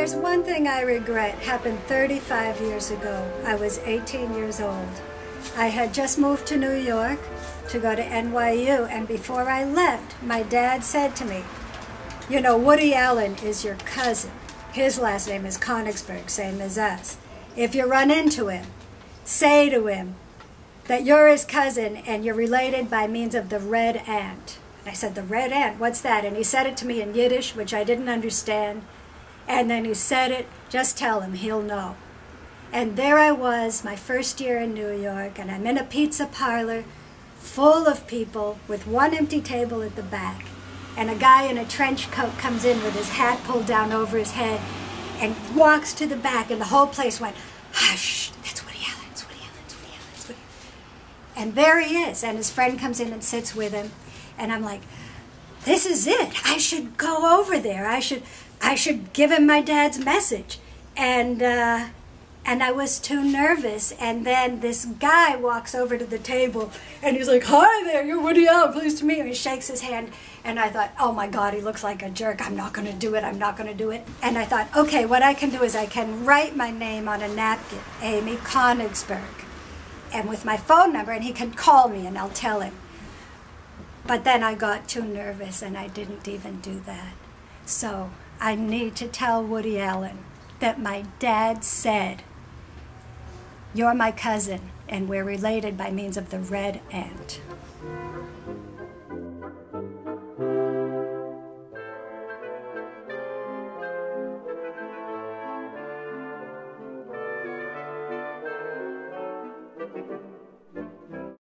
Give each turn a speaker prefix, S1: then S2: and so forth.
S1: there's one thing I regret. Happened 35 years ago. I was 18 years old. I had just moved to New York to go to NYU, and before I left, my dad said to me, You know, Woody Allen is your cousin. His last name is Konigsberg, same as us. If you run into him, say to him that you're his cousin and you're related by means of the red ant. I said, The red ant, what's that? And he said it to me in Yiddish, which I didn't understand. And then he said it, just tell him, he'll know. And there I was, my first year in New York, and I'm in a pizza parlor full of people with one empty table at the back. And a guy in a trench coat comes in with his hat pulled down over his head and walks to the back, and the whole place went, hush, that's Woody Allen, it's Woody Allen, it's Woody Allen, Woody Allen. And there he is, and his friend comes in and sits with him, and I'm like, this is it. I should go over there. I should, I should give him my dad's message. And, uh, and I was too nervous. And then this guy walks over to the table and he's like, Hi there, you're Woody Allen, pleased to meet you. He shakes his hand. And I thought, Oh my God, he looks like a jerk. I'm not going to do it. I'm not going to do it. And I thought, Okay, what I can do is I can write my name on a napkin, Amy Konigsberg, and with my phone number, and he can call me and I'll tell him. But then I got too nervous and I didn't even do that. So I need to tell Woody Allen that my dad said, You're my cousin, and we're related by means of the red ant.